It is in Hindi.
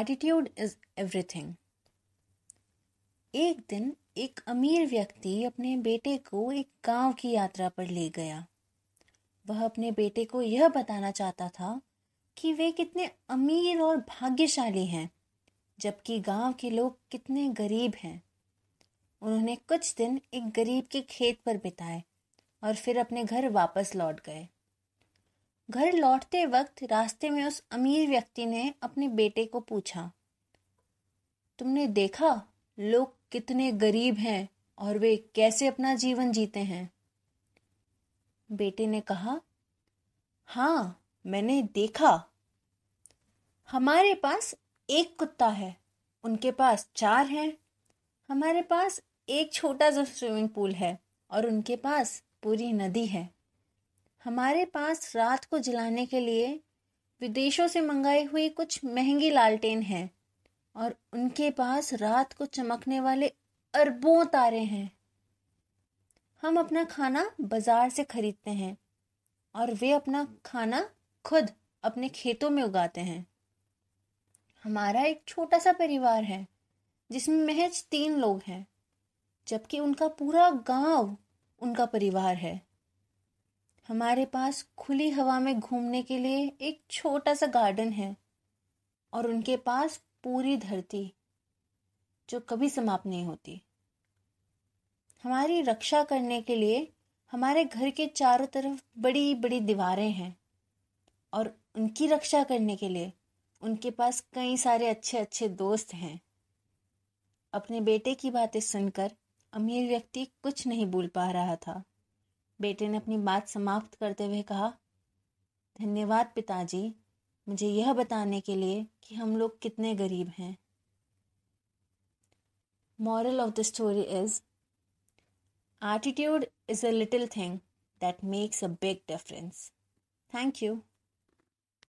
एटीट्यूड इज़ एवरीथिंग एक दिन एक अमीर व्यक्ति अपने बेटे को एक गाँव की यात्रा पर ले गया। वह अपने बेटे को यह बताना चाहता था कि वे कितने अमीर और भाग्यशाली हैं, जबकि गाँव के लोग कितने गरीब हैं। उन्होंने कुछ दिन एक गरीब के खेत पर बिताए और फिर अपने घर वापस लौट गए। घर लौटते वक्त रास्ते में उस अमीर व्यक्ति ने अपने बेटे को पूछा, तुमने देखा लोग कितने गरीब हैं और वे कैसे अपना जीवन जीते हैं? बेटे ने कहा हाँ मैंने देखा। हमारे पास एक कुत्ता है, उनके पास चार हैं। हमारे पास एक छोटा सा स्विमिंग पूल है और उनके पास पूरी नदी है। हमारे पास रात को जलाने के लिए विदेशों से मंगाई हुई कुछ महँगी लालटेन है और उनके पास रात को चमकने वाले अरबों तारे हैं। हम अपना खाना बाज़ार से खरीदते हैं और वे अपना खाना खुद अपने खेतों में उगाते हैं। हमारा एक छोटा सा परिवार है, जिसमें महज तीन लोग हैं, जबकि उनका पूरा गाँव उनका परिवार है। हमारे पास खुली हवा में घूमने के लिए एक छोटा सा गार्डन है और उनके पास पूरी धरती जो कभी समाप्त नहीं होती। हमारी रक्षा करने के लिए हमारे घर के चारों तरफ़ बड़ी बड़ी दीवारें हैं और उनकी रक्षा करने के लिए उनके पास कई सारे अच्छे अच्छे दोस्त हैं। अपने बेटे की बातें सुनकर अमीर व्यक्ति कुछ नहीं भूल पा रहा था। बेटे ने अपनी बात समाप्त करते हुए कहा, धन्यवाद पिताजी, मुझे यह बताने के लिए कि हम लोग कितने गरीब हैं। Moral of the story is attitude is a little thing that makes a big difference thank you